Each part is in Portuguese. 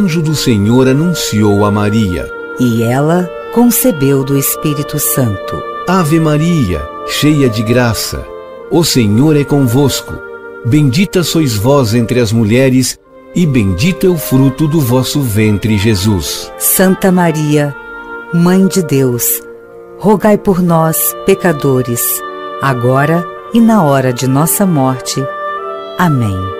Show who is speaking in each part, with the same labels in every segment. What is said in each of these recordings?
Speaker 1: o anjo do Senhor anunciou a Maria.
Speaker 2: E ela concebeu do Espírito Santo.
Speaker 1: Ave Maria, cheia de graça, o Senhor é convosco. Bendita sois vós entre as mulheres, e bendito é o fruto do vosso ventre, Jesus.
Speaker 2: Santa Maria, Mãe de Deus, rogai por nós, pecadores, agora e na hora de nossa morte. Amém.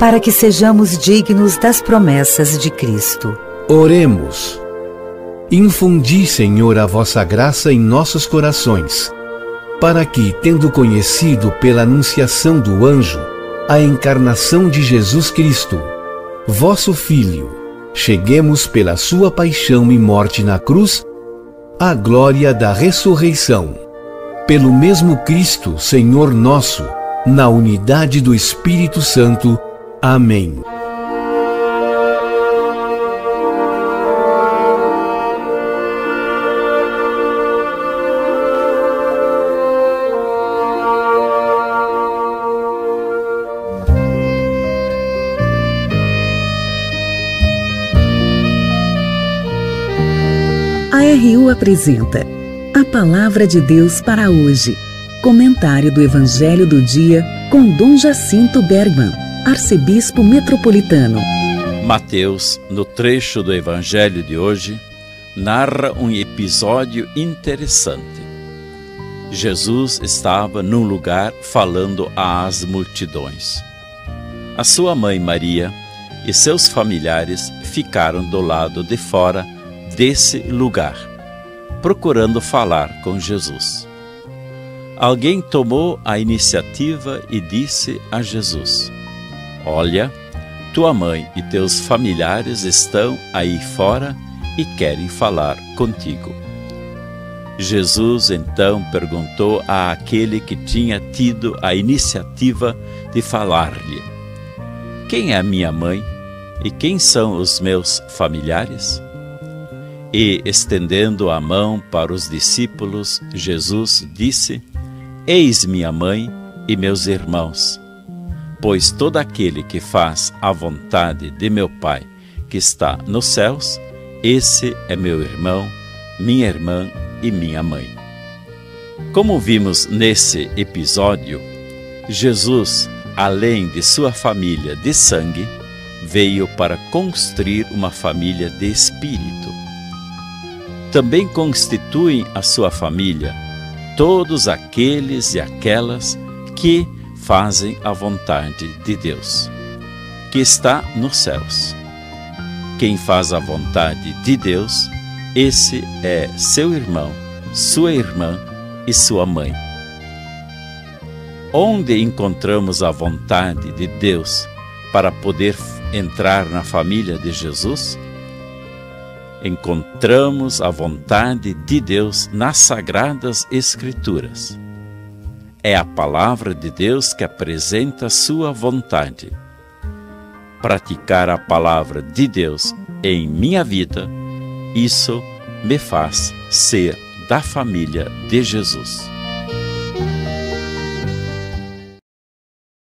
Speaker 2: para que sejamos dignos das promessas de Cristo.
Speaker 1: Oremos. Infundi, Senhor, a vossa graça em nossos corações, para que, tendo conhecido pela anunciação do anjo a encarnação de Jesus Cristo, vosso Filho, cheguemos pela sua paixão e morte na cruz à glória da ressurreição. Pelo mesmo Cristo, Senhor nosso, na unidade do Espírito Santo, Amém.
Speaker 3: A RU apresenta a Palavra de Deus para hoje. Comentário do Evangelho do Dia com Dom Jacinto Bergman arcebispo metropolitano.
Speaker 4: Mateus, no trecho do evangelho de hoje, narra um episódio interessante. Jesus estava num lugar falando às multidões. A sua mãe Maria e seus familiares ficaram do lado de fora desse lugar, procurando falar com Jesus. Alguém tomou a iniciativa e disse a Jesus: Olha, tua mãe e teus familiares estão aí fora e querem falar contigo. Jesus então perguntou àquele que tinha tido a iniciativa de falar-lhe: Quem é minha mãe e quem são os meus familiares? E, estendendo a mão para os discípulos, Jesus disse: Eis minha mãe e meus irmãos Pois todo aquele que faz a vontade de meu Pai que está nos céus, esse é meu irmão, minha irmã e minha mãe. Como vimos nesse episódio, Jesus, além de sua família de sangue, veio para construir uma família de espírito. Também constituem a sua família todos aqueles e aquelas que fazem a vontade de Deus, que está nos céus. Quem faz a vontade de Deus, esse é seu irmão, sua irmã e sua mãe. Onde encontramos a vontade de Deus para poder entrar na família de Jesus? Encontramos a vontade de Deus nas Sagradas Escrituras. É a palavra de Deus que apresenta sua vontade. Praticar a palavra de Deus em minha vida, isso me faz ser da família de Jesus.